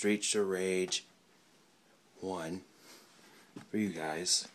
Streets to Rage 1 for you guys.